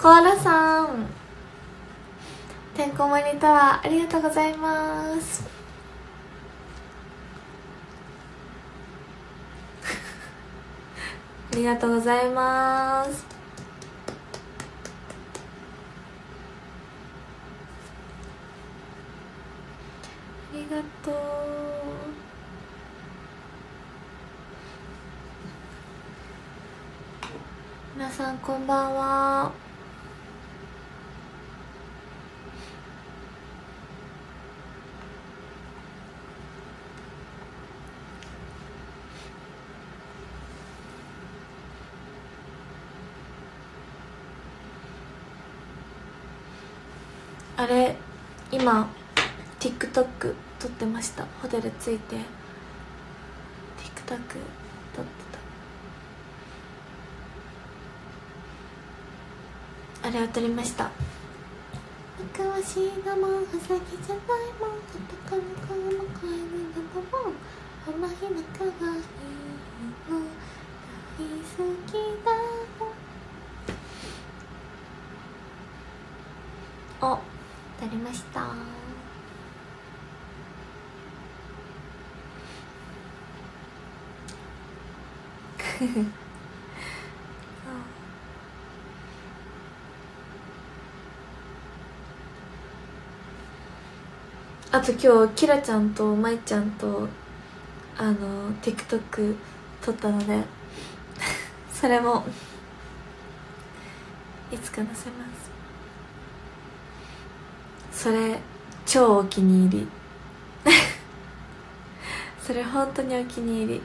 コアラさん。てんこ盛りタワーありがとうございます。ありがとうございます。ありがとう。皆さんこんばんは。あれ今 TikTok 撮ってました。ホテル着いて。TikTok 撮ってた。あれを撮りました。僕はシーナモンハサギじゃないもん男の子も帰るんだもんあまり仲がいいの大好きだお撮りました あと今日キラちゃんとまいちゃんとあの TikTok 撮ったので それもいつか載せます。それ超お気に入り。それ本当にお気に入り。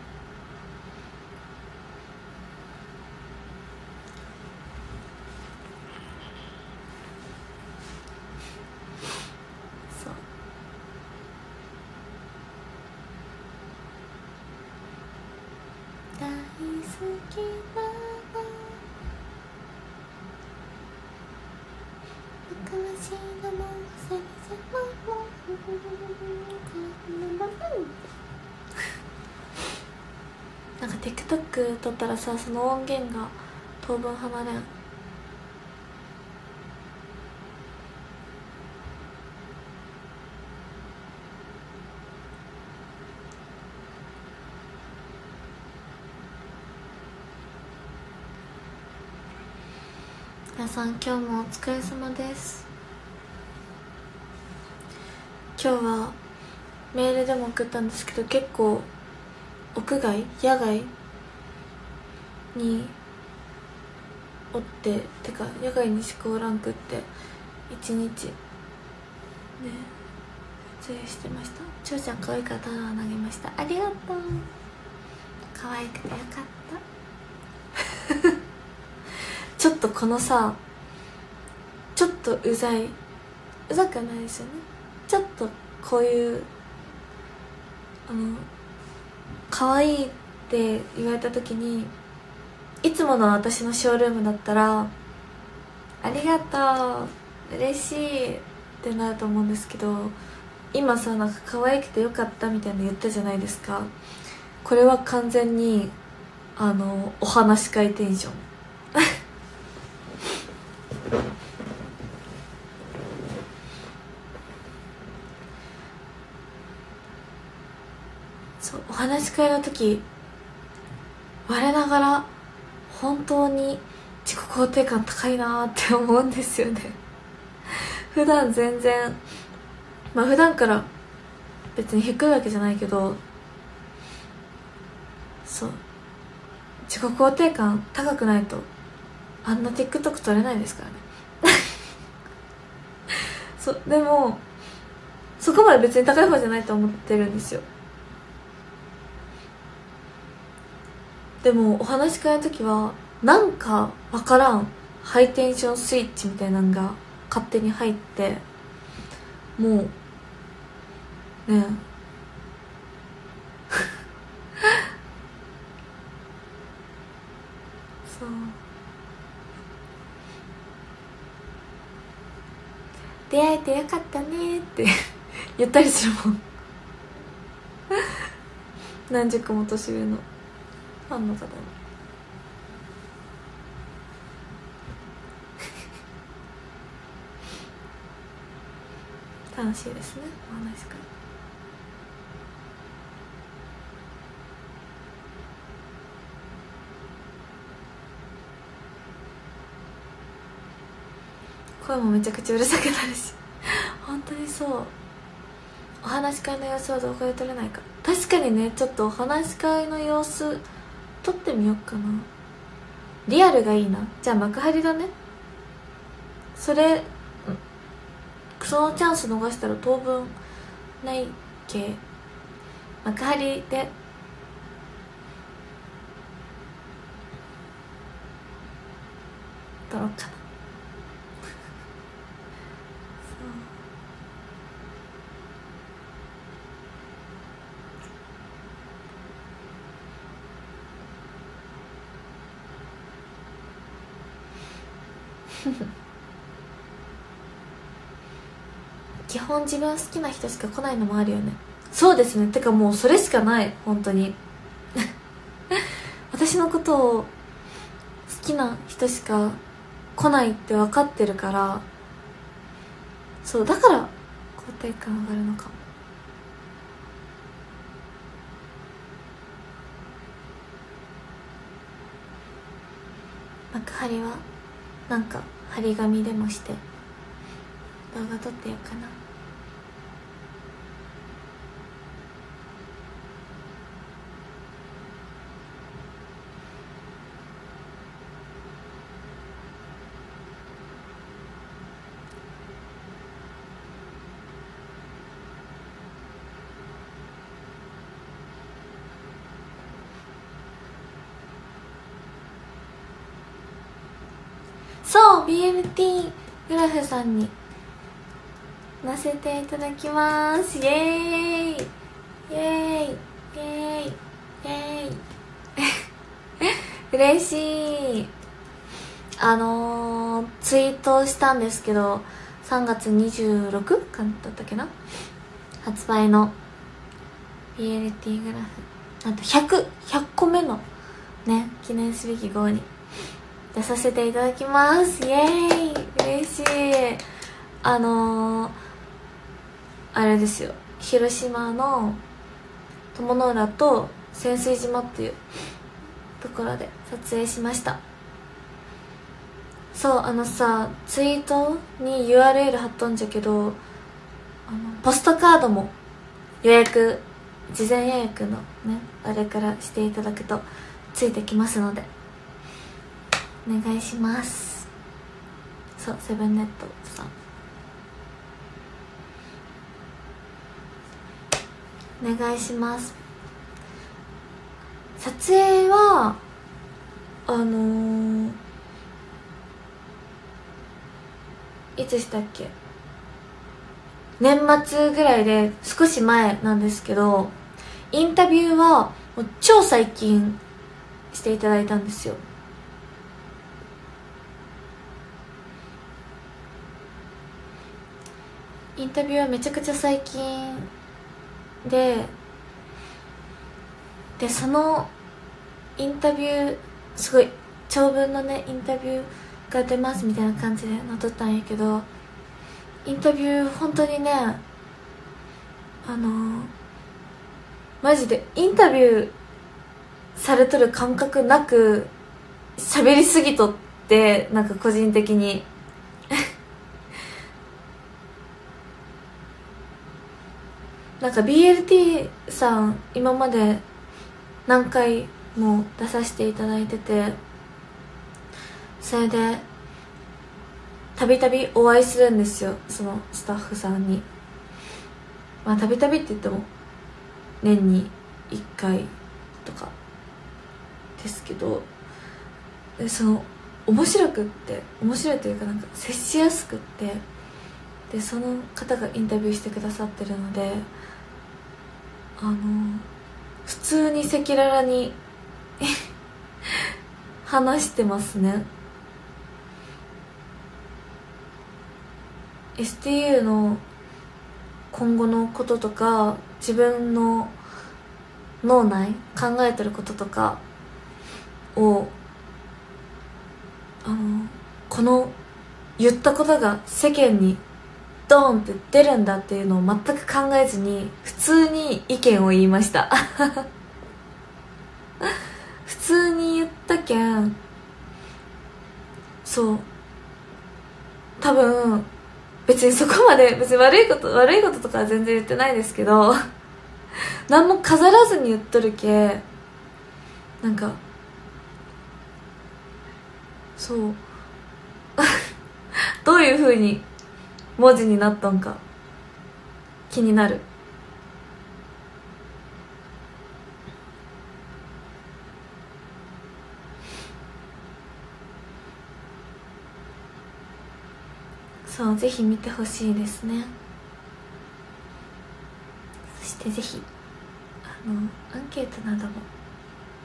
ったらさその音源が当分離れん。皆さん今日もお疲れ様です。今日はメールでも送ったんですけど結構屋外野外におっててか野外にしかおらんくって一日。ね。撮影してました。ちょうちゃん可愛いからタワー投げました。ありがとう。可愛くてよかった。ちょっとこのさちょっとうざい。うざくはないですよね。ちょっとこういうあの可愛いって言われた時にいつもの私のショールームだったら「ありがとう嬉しい」ってなると思うんですけど今さなんか可愛くてよかったみたいな言ったじゃないですか。これは完全にあのお話し会テンション。そうお話し会の時我ながら本当に自己肯定感高いなって思うんですよね。普段全然まあ普段から別に低いわけじゃないけどそう。自己肯定感高くないとあんな TikTok 撮れないですからね。そう。でもそこまで別に高い方じゃないと思ってるんですよ。でもお話し会の時はなんかわからんハイテンションスイッチみたいなのが勝手に入ってもうね。そう。出会えてよかったねって言ったりするもん。何十個も年上の。ファンの方に。楽しいですねお話し会。声もめちゃくちゃうるさくなるし。本当にそう。お話し会の様子は動画で撮れないか。確かにねちょっとお話し会の様子撮ってみようかな。リアルがいいな。じゃあ幕張だね。それそのチャンス逃したら当分ないけ。幕張で。撮ろうかな基本自分好きな人しか来ないのもあるよね。そうですね。てかもうそれしかない。本当に。私のことを好きな人しか来ないって分かってるから。そうだから肯定感上がるのかも。幕張はなんか張り紙でもして動画撮ってようかなそう BLT さんに乗せていただきます。イエーイ。イエーイ。イエーイ。イエーイ。嬉しい。あのー、ツイートしたんですけど3月26日だったっけな？発売の BLT グラフ。なんと100100個目のね記念すべき号に出させていただきます。イエーイ。嬉しい。あのー、あれですよ。広島の友の浦と潜水島っていうところで撮影しました。そうあのさツイートに URL 貼っとんじゃけどあのポストカードも予約事前予約のねあれからしていただくとついてきますのでお願いします。そうセブンネットさん。お願いします。撮影はあのー、いつしたっけ？年末ぐらいで少し前なんですけどインタビューはもう超最近していただいたんですよ。インタビューはめちゃくちゃ最近ででそのインタビューすごい長文のねインタビューが出ますみたいな感じでなっとったんやけどインタビュー本当にねあのマジでインタビューされとる感覚なく喋りすぎとってなんか個人的に。なんか BLT さん今まで何回も出させていただいててそれでたびたびお会いするんですよそのスタッフさんに。まあたびたびって言っても年に1回とかですけどでその面白くって面白いというかなんか接しやすくってでその方がインタビューしてくださってるのであの普通に赤裸々に 話してますね。STU の今後のこととか自分の脳内考えてることとかをあのこの言ったことが世間にドーンって出るんだっていうのを全く考えずに普通に意見を言いました。普通に言ったけんそう。多分別にそこまで別に悪いこと悪いこととかは全然言ってないですけど何も飾らずに言っとるけなんかそう。どういうふうに文字になったんか。気になる。そうぜひ見てほしいですね。そしてぜひあのアンケートなども。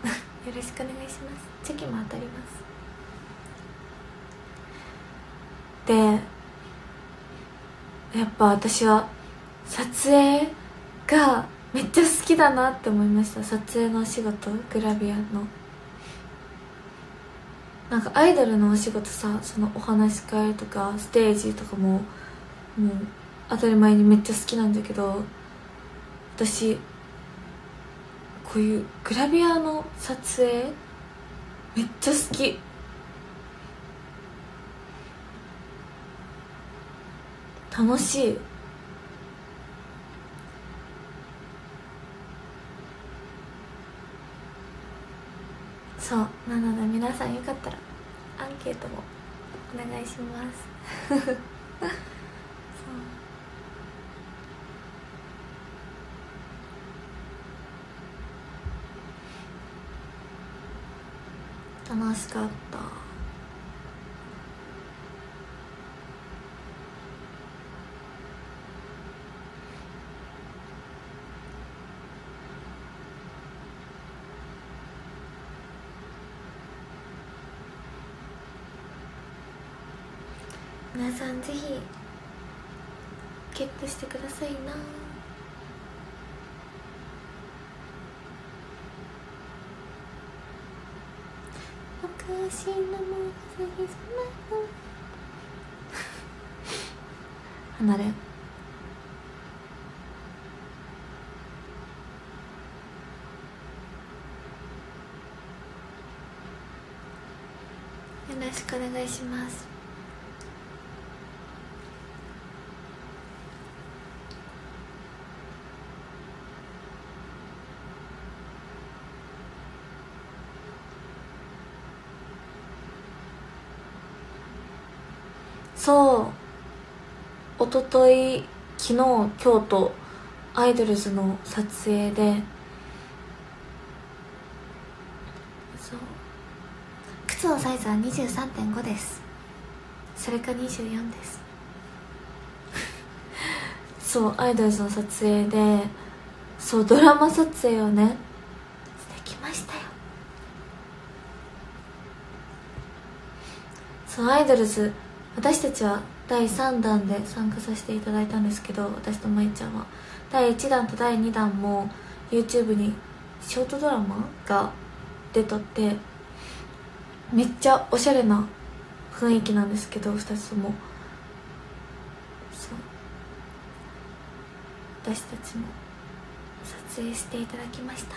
よろしくお願いします。チェキも当たります。でやっぱ私は撮影がめっちゃ好きだなって思いました。撮影のお仕事グラビアの。なんかアイドルのお仕事さそのお話し会とかステージとかももう当たり前にめっちゃ好きなんだけど私こういうグラビアの撮影めっちゃ好き。楽しい。そう。なので皆さんよかったらアンケートもお願いします。楽しかった皆さんぜひゲットしてくださいな昔のも 離れ。よろしくお願いします。そう。一昨日昨日今日とアイドルズの撮影でそう。靴のサイズは23.5です。それか24です。そうアイドルズの撮影でそうドラマ撮影をねしてきましたよ。そうアイドルズ私たちは第3弾で参加させていただいたんですけど私とまいちゃんは。第1弾と第2弾も YouTube にショートドラマが出とってめっちゃおしゃれな雰囲気なんですけど2つとも。そう。私たちも撮影していただきました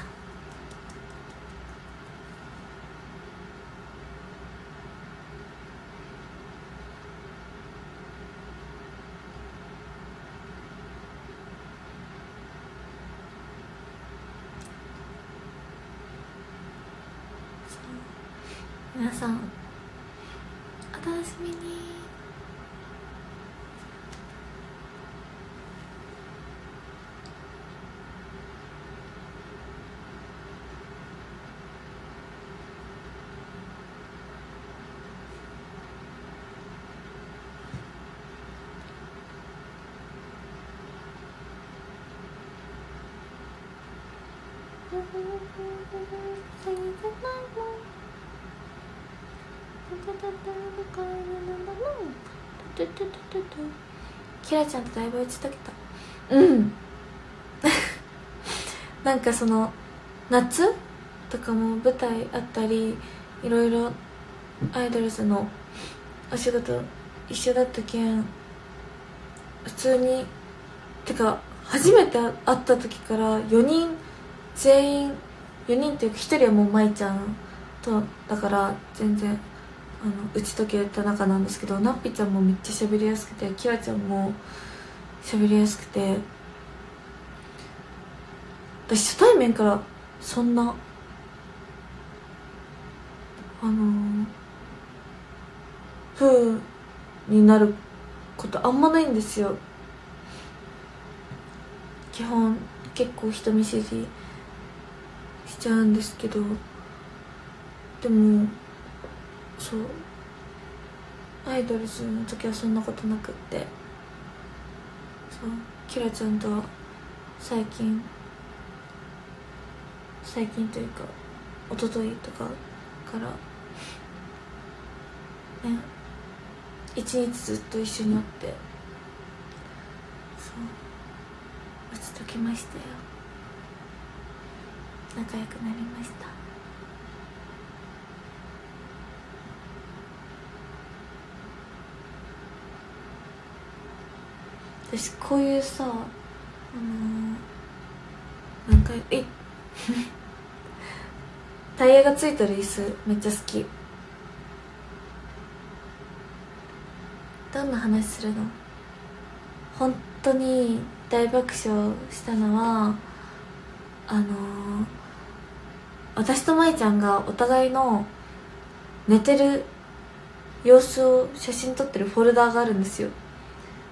皆さんお楽しみにキラちゃんとだいぶ打ち解けたうん。なんかその夏とかも舞台あったりいろいろアイドルズのお仕事一緒だったけん普通にてか初めて会った時から4人全員4人っていうか1人はもう舞ちゃんとだから全然あの打ち解けた仲なんですけどなっぴちゃんもめっちゃ喋りやすくてきらちゃんも喋りやすくて私初対面からそんなあのー、風になることあんまないんですよ。基本結構人見知り。ちゃうんですけどでもそうアイドルズの時はそんなことなくってそうキラちゃんとは最近最近というか一昨日とかからね一日ずっと一緒におってそう打ち解けましたよ。仲良くなりました。私こういうさあのー、なんかえ？タイヤがついてる椅子めっちゃ好き。どんな話するの？本当に大爆笑したのはあのー、私と舞ちゃんがお互いの寝てる様子を写真撮ってるフォルダーがあるんですよ。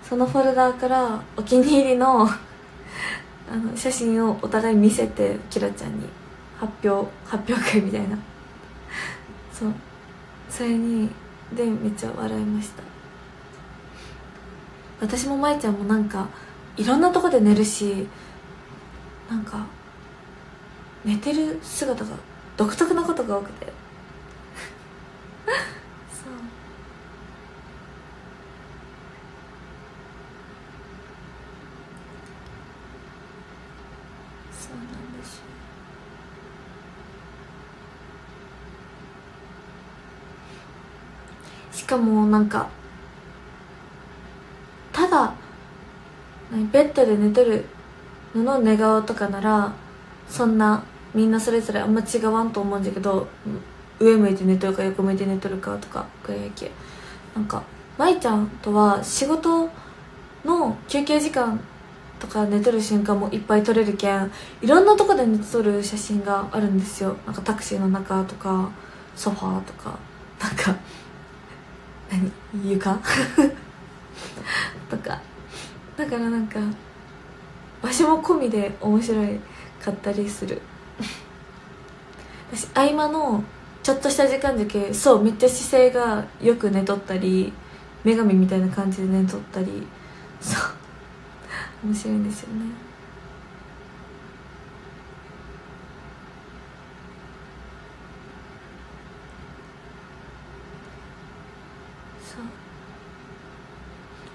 そのフォルダーからお気に入りの あの写真をお互い見せてキラちゃんに発表発表会みたいな。そう。それにでめっちゃ笑いました。私も舞ちゃんもなんかいろんなとこで寝るしなんか寝てる姿が独特なことが多くて。そう。そうなんですよ。しかもなんかただベッドで寝とるのの寝顔とかならそんなみんなそれぞれあんま違わんと思うんだけど上向いて寝とるか横向いて寝とるかとかぐらいやけ。なんか舞ちゃんとは仕事の休憩時間とか寝とる瞬間もいっぱい撮れるけんいろんなとこで寝とる写真があるんですよ。なんかタクシーの中とかソファーとか。なんか何？床？とか。だからなんか場所も込みで面白かったりする。私合間のちょっとした時間だけそうめっちゃ姿勢がよく寝とったり女神みたいな感じで寝とったりそう。面白いんですよね。そう。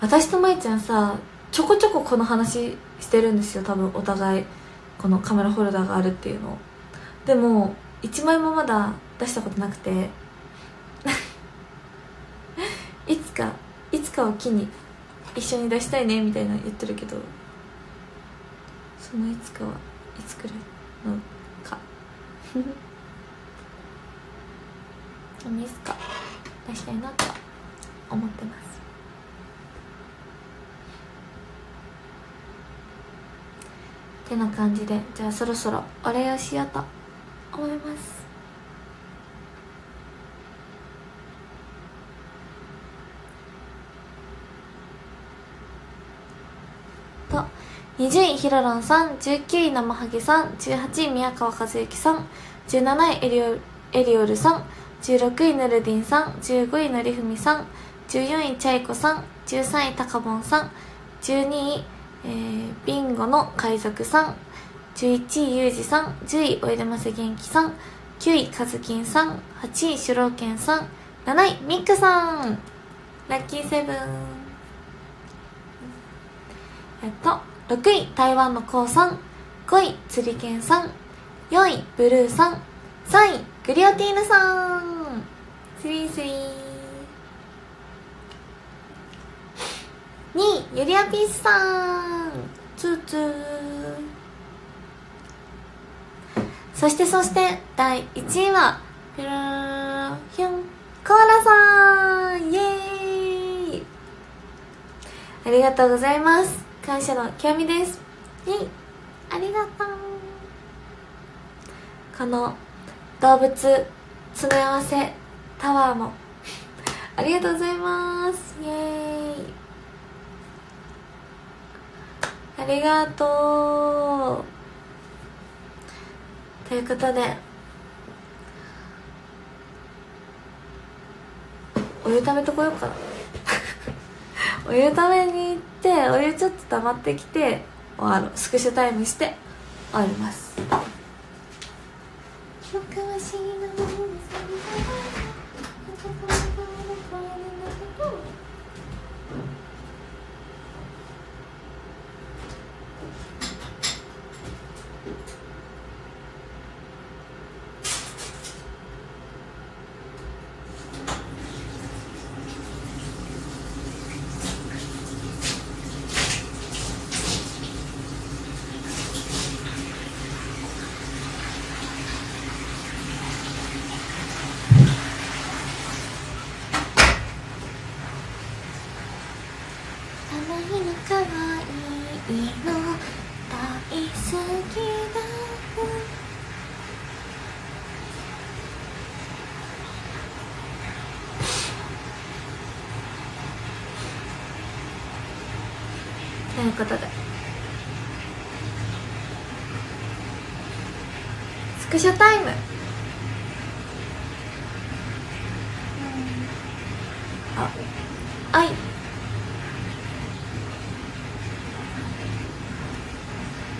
私と舞ちゃんさちょこちょここの話してるんですよ多分お互い。このカメラホルダーがあるっていうの。をでも1枚もまだ出したことなくて。いつかいつかを機に一緒に出したいねみたいな言ってるけど。そのいつかはいつ来るのか。いつか。出したいなと思ってます。てな感じで。じゃあそろそろお礼をしようと思います。と20位ひろろんさん19位生ハゲさん18位宮川和之さん17位エリオエリオルさん16位ヌルディンさん15位のりふみさん14位チャイコさん13位タカボンさん12位、えー、ビンゴの海賊さん11位ユージさん10位おいでませ元気さん9位カズキンさん8位シュロケンさん7位ミックさん。ラッキーセブン。えっと6位台湾のコウさん5位釣りケンさん4位ブルーさん3位グリオティーヌさん。スリースリー2位ゆりやぴーさんツーツー。そしてそして第1位はピルーヒュンコーラさん。イエーイ。ありがとうございます。感謝の極みです。イェイ。ありがとうこの動物詰め合わせタワーも。ありがとうございます。イエーイ。ありがとう。ということでお湯ためとこようかな。お湯ために行ってお湯ちょっと溜まってきて終わる。スクショタイムして終わります僕は死ぬあの日の可愛いの大好きだということで。スクショタイム。あはい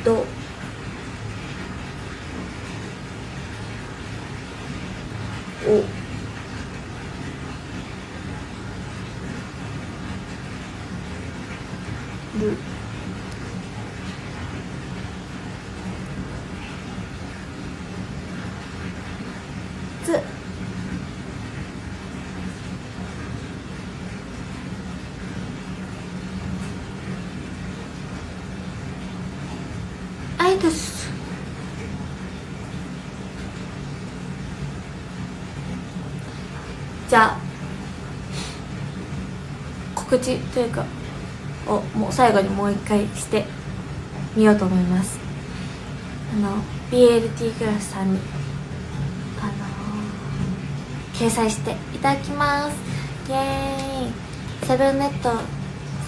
どおるつあいですじゃあ告知というかをもう最後にもう一回してみようと思います。あの BLT クラスさんにあのー掲載していただきます。イエーイ。セブンネット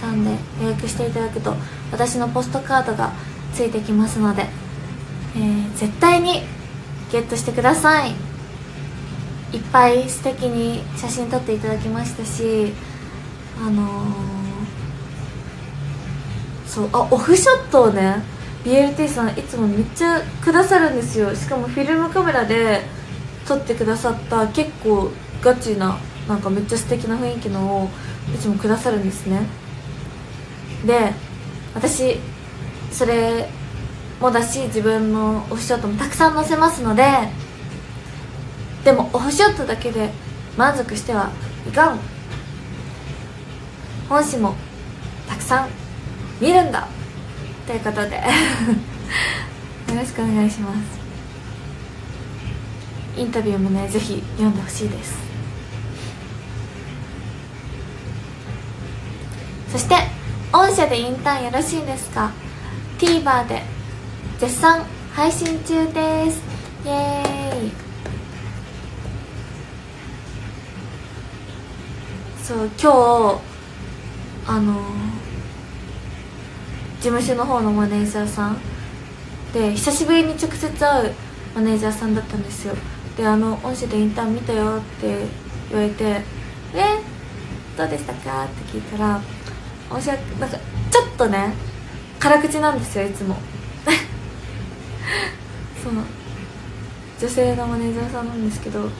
さんで予約していただくと私のポストカードがついてきますので、えー絶対にゲットしてください。いっぱい素敵に写真撮っていただきましたしあのーそうあオフショットをね BLT さんいつもめっちゃくださるんですよ。しかもフィルムカメラで撮ってくださった結構ガチななんかめっちゃ素敵な雰囲気のをいつもくださるんですね。で私それもだし自分のオフショットもたくさん載せますのででもオフショットだけで満足してはいかん。本誌もたくさん見るんだ。ということで よろしくお願いします。インタビューもねぜひ読んでほしいです。そして御社でインターンよろしいですか？TVer で絶賛配信中です。イエーイ。そう今日あの事務所の方のマネージャーさんで久しぶりに直接会うマネージャーさんだったんですよ。であの「御社でインターン見たよ」って言われて「えどうでしたか?」って聞いたら御社なんかちょっとね辛口なんですよいつも。その女性のマネージャーさんなんですけど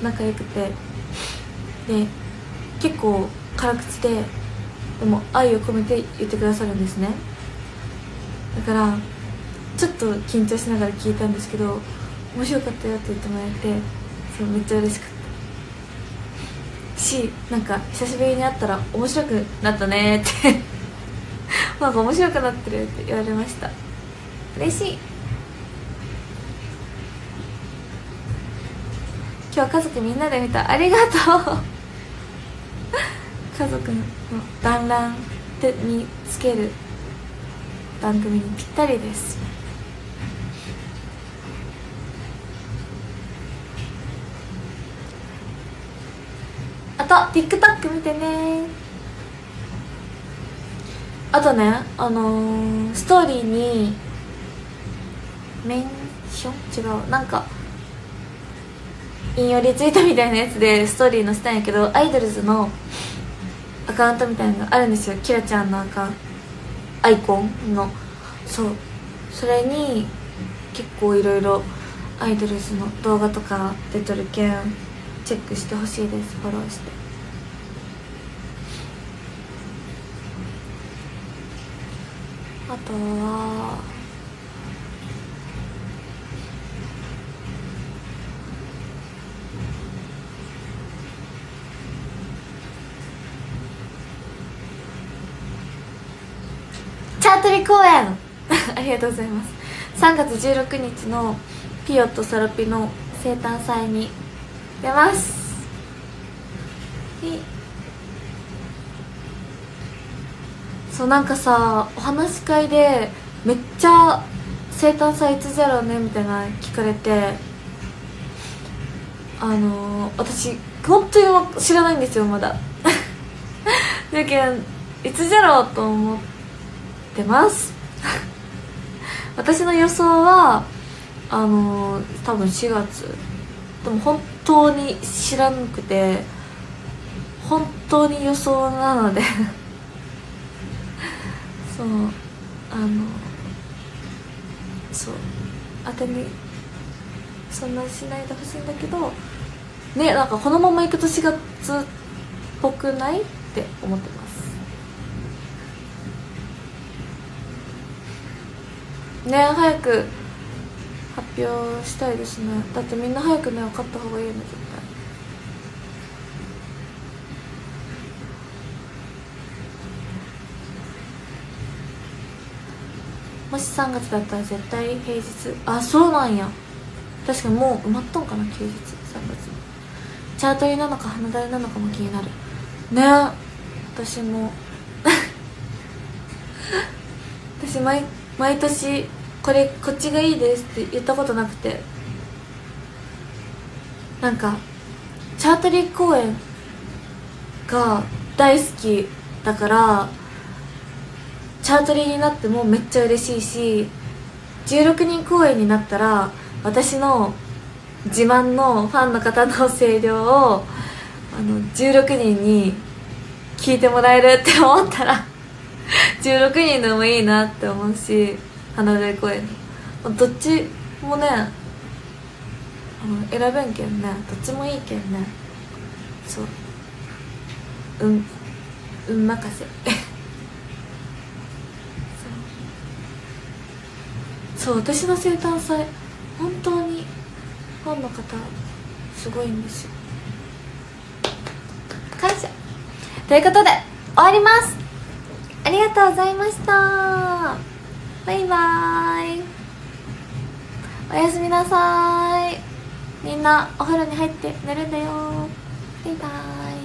仲良くて。で結構辛口ででも愛を込めて言ってくださるんですね。だからちょっと緊張しながら聞いたんですけど面白かったよって言ってもらえてそうめっちゃ嬉しかった。しなんか久しぶりに会ったら面白くなったねって。なんか面白くなってるって言われました。嬉しい。今日は家族みんなで見た。ありがとう。家族の団らんにつける番組にぴったりです。あと TikTok 見てね。あとねあのー、ストーリーにメンション？違う。なんか引用リツイートみたいなやつでストーリー載せたんやけどアイドルズのカウントみたいなのがあるんですよ。キラちゃんのアカアイコンの。そう。それに結構いろいろアイドルズの動画とか出とるけんチェックしてほしいです。フォローして。あとはチャートリ公演 ありがとうございます。3月16日のピヨとサロピの生誕祭に出ます。そうなんかさお話し会でめっちゃ生誕祭いつじゃろうねみたいな聞かれてあのー、私本当に知らないんですよまだ。だけどいつじゃろうと思ってってます。私の予想はあの多分4月。でも本当に知らなくて本当に予想なので そうあのそう当てにそんなしないでほしいんだけどねなんかこのままいくと4月っぽくない？って思ってます。ね早く発表したいですね。だってみんな早くね分かった方がいいよね絶対。もし3月だったら絶対平日。あそうなんや。確かにもう埋まったんかな休日。3月チャートリなのか花大なのかも気になる。ね。私も。私毎毎年これこっちがいいですって言ったことなくて。なんかチャートリー公演が大好きだからチャートリーになってもめっちゃ嬉しいし16人公演になったら私の自慢のファンの方の声量をあの16人に聞いてもらえるって思ったら16人でもいいなって思うし花大公園どっちもねあの選べんけんね。どっちもいいけんね。そう。うんうん任せ。そう私の生誕祭本当にファンの方すごいんですよ。感謝。ということで終わります。ありがとうございました。バイバーイ。おやすみなさい。みんなお風呂に入って寝るんだよ。バイバーイ。